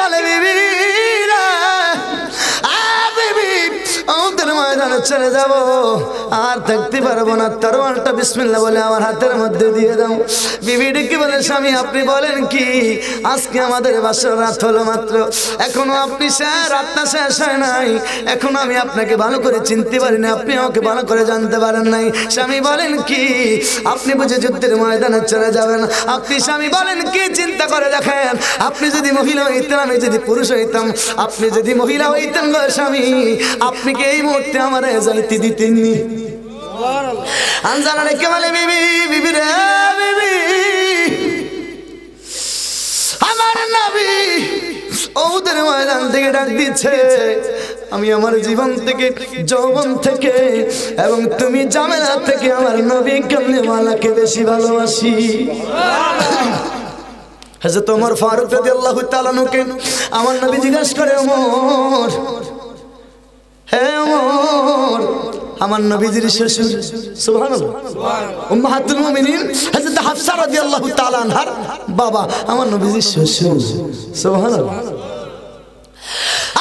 বলে বিবি চলে যাব। আর থাকতে পারব না। তরোয়ালটা বিসমিল্লা বলে আমার হাতের মধ্যে দিয়ে দাও। বিবি ডেকে বলে, স্বামী, আপনি বলেন কি? আজকে আমাদের বাসর রাত হলো মাত্র। এখনও আপনি শেষ রাতটা শেষ হয় নাই। এখনও আমি আপনাকে ভালো করে চিনতে পারিনি আপনি আমাকে ভালো করে জানতে পারেন নাই। স্বামী, বলেন কি? আপনি বুঝে যুদ্ধের ময়দানে চলে যাবেন। আপনি, স্বামী, বলেন কি? চিন্তা করে দেখেন। আপনি যদি মহিলা হইতেন, আমি যদি পুরুষ হইতাম। আপনি যদি মহিলা হইতেন গো স্বামী, আপনি কি এই মুহূর্তে আমার যাইতে বলে বিবি বিবি রে বিবি। আমার নবী ওদের ময়দান থেকে ডাক দিচ্ছে। আমি আমার জীবন থেকে, যৌবন থেকে এবং তুমি জামেলা থেকে আমার নবী কেমনে মালাকে বেশি ভালোবাসি। হাজরত ওমর ফারুক রাদিয়াল্লাহু তাআলা নুকে আমার নবী জিজ্ঞাসা করে, ওমর হে ওমর আমার নবীজির শ্বশুর। বাবা, আমার নবীজির শ্বশুর।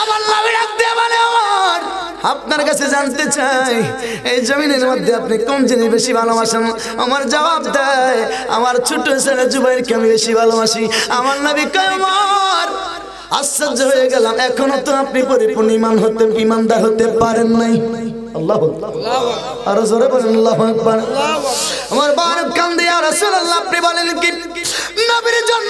আমার নবী বলে আপনার কাছে জানতে চাই, এই জমিনের মধ্যে আপনি কোন জিনিস বেশি ভালোবাসেন? আমার জবাব দেয়, আমার ছোট ছেলে জুবাইরকে আমি বেশি ভালোবাসি। আমার নবী ওমর আশ্চর্য হয়ে গেলাম। এখনও তো আপনি পরিপূর্ণ ইমান হতে ইমানদার হতে পারেন নাই। আল্লাহ আরও জোরে বলেন, আল্লাহ আমার বারক কান্দে আর রাসূলুল্লাহ আপনি বলেন কি? নবীর জন্য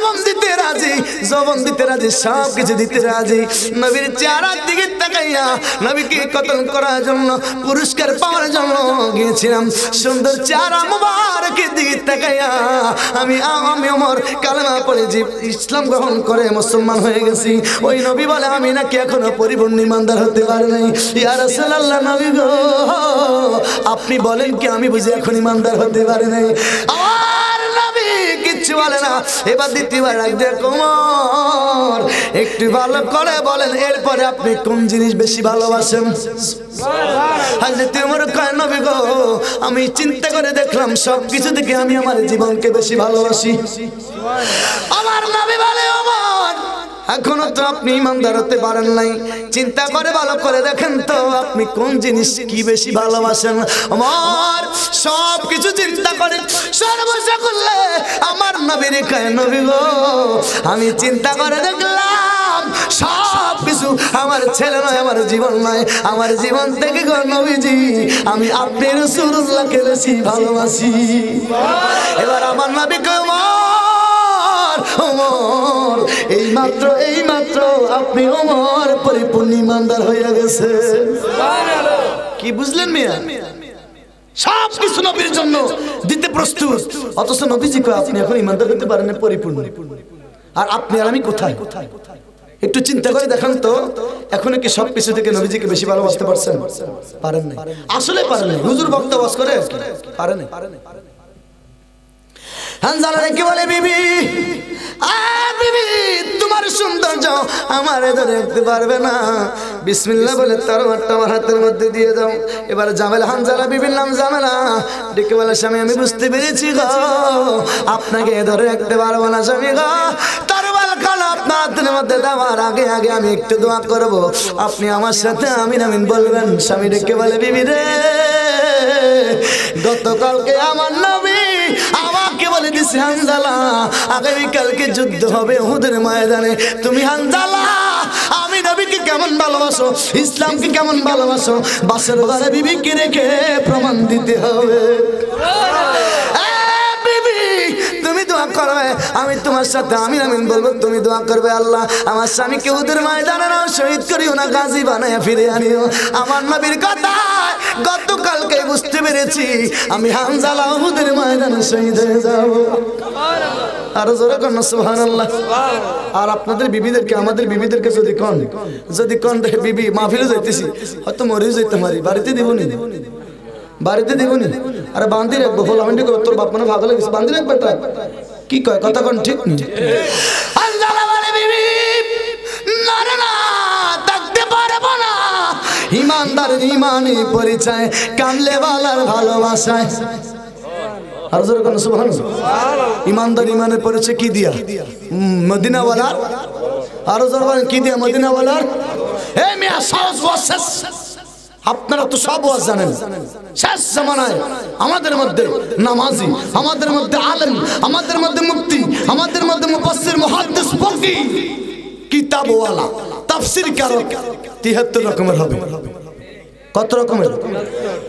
জীবন দিতে রাজি, জবন দিতে রাজি সব কিছু দিতে রাজি। নবীর চেহারার দিকে তাকাইয়া নবীকে কতল করার জন্য, পুরস্কার পাওয়ার জন্য গিয়েছিলাম। সুন্দর চেহারা মুবারকের দিকে তাকাইয়া আমি আমি ওমর কালেমা পড়ে যে ইসলাম গ্রহণ করে মুসলমান হয়ে গেছি। ওই নবী বলে, আমি নাকি এখনও পরিপূর্ণ ইমানদার হতে পারি নাই। ইয়া রাসূলুল্লাহ নবী গো, আপনি বলেন কি আমি বুঝি এখন ইমানদার হতে পারি নাই? কিচ্ছু বলে না। এবার দ্বিতীয়বার রাখবে কোমর। একটু ভালো করে বলেন, এরপরে আপনি কোন জিনিস বেশি ভালোবাসেন? আমি চিন্তা করে দেখলাম সব কিছু থেকে আমি আমার জীবনকে বেশি ভালোবাসি। আমার নবী বলে এখনও তো আপনি ইমানদার হতে পারেন নাই। চিন্তা করে ভালো করে দেখেন তো, আপনি কোন জিনিস কি বেশি ভালোবাসেন? আমার সব কিছু চিন্তা করে সর্বস্ব করলে আমার নবীর কয় আমি চিন্তা করে দেখলাম সব কিছু আমার ছেলে নয়, আমার জীবন নয়, আমার জীবন থেকে গো নবীজি, আমি আপনি রসুল্লাহকে বেশি ভালোবাসি। এবার আমার নবী কয় ওমর। এই মাত্র এই মাত্র আপনি ওমর পরিপূর্ণ ইমানদার গেছে। কি বুঝলেন মিয়া? সব কিছু নবীর জন্য দিতে প্রস্তুত। অথচ নবীজি কয়, আপনি এখন ইমানদার হইতে পারেন পরিপূর্ণ। আর আপনি আর আমি কোথায়? একটু চিন্তা করে দেখান তো, এখন কি সব কিছু থেকে নবীজিকে বেশি ভালোবাসতে পারছেন? পারেন না আসলে পারেন না হুজুর বক্তব্য করে পারেন না হানজালা বলে বিবি? বিবি, তোমার আমার পারবে না। বিসমিল্লাহ বলে আমার হাতের মধ্যে দিয়ে দাও। এবার জামেলা হানজালা বিবির নাম জামেলা ডেকে বলে, স্বামী, আমি বুঝতে পেরেছি গো। আপনাকে ধরে রাখতে পারব না, স্বামী গো। আপনার মধ্যে দেওয়ার আগে আগে আমি একটু দোয়া করব। আপনি আমার সাথে আমিন আমিন বলবেন। স্বামী, ডেকে বলে, বিবি রে, গতকালকে আমার নবী বলে দিস হানজালা আগামীকালকে যুদ্ধ হবে ওদের ময়দানে। তুমি হানজালা, আমি নবীকে কেমন ভালোবাসো, ইসলামকে কেমন ভালোবাসো? বাসের ঘরে বিবিকে রেখে প্রমাণ দিতে হবে। আমি তোমার সাথে আমি আমিন বলব, তুমি দোয়া করবে আল্লাহ। আমার স্বামীকে ওদের ময়দানে নাও, শহীদ করিও না, গাজী বানায় ফিরে আনিও। আমার নবীর কথা গতকালকে বুঝতে পেরেছি, আমি হামজালা ওদের ময়দানে শহীদ হয়ে যাব। আরও জোরে কন সুবহানাল্লাহ। আর আপনাদের বিবিদেরকে, আমাদের বিবিদেরকে যদি কন যদি কন বিবি, মাহফিলে যাইতেছি। হয়তো মরেও যাইতে পারি, বাড়িতে দিবনি। বাড়িতে দিবনি। আরে বান্ধি রাখব বল আমি তোর বাপ মানে ভালো লাগছে বান্ধি রাখবে কি কয়? কথা কোন ঠিক নেই ইমানদার ইমানি পরিচয় কামলে বালার ভালোবাসায়। আর জোরে কোন সুবহান ইমানদার ইমানের পরিচয় কি দিয়া? মদিনাওয়ালার। আরও জোর কি দিয়ে হে মিয়া সাহস বসেস। আপনারা তো সব ওয়াজ জানেন। শেষ জামানায় আমাদের মধ্যে নামাজি, আমাদের মধ্যে আলেম, আমাদের মধ্যে মুক্তি আমাদের মধ্যে মুফাসসির, মুহাদ্দিস, ফকি, কিতাবওয়ালা, তাফসীর কারক 73 রকমের হবে। কত রকমের?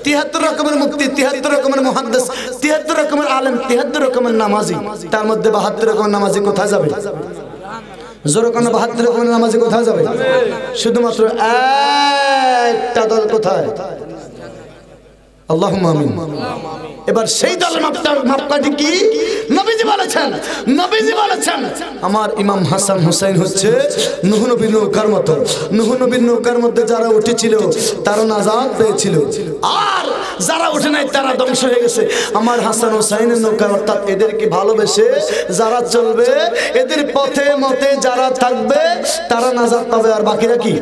তিয়াত্তর রকমের মুক্তি তিয়াত্তর রকমের মহাদ্দেশ তিয়াত্তর রকমের আলেম তিয়াত্তর রকমের নামাজি, তার মধ্যে বাহাত্তর রকমের নামাজি কোথায় যাবে? জোর কোন বাহাত্তর কোন নামাজে কোথায় যাবে? শুধুমাত্র একটা দল কোথায়? আল্লাহ এবার সেই দলের মাপটা মাপকাঠি কি? নবীজি বলেছেন আমার ইমাম হাসান হুসাইন হচ্ছে নুহ নবীর নৌকার মতো। নুহনবীর নৌকার মধ্যে যারা উঠেছিল, তারা নাজাদ পেয়েছিল। আর যারা উঠে নাই, তারা ধ্বংস হয়ে গেছে। আমার হাসান হুসাইনের নৌকা অর্থাৎ এদেরকে ভালোবেসে যারা চলবে, এদের পথে মতে যারা থাকবে, তারা নাজাদ পাবে। আর বাকিরা কি?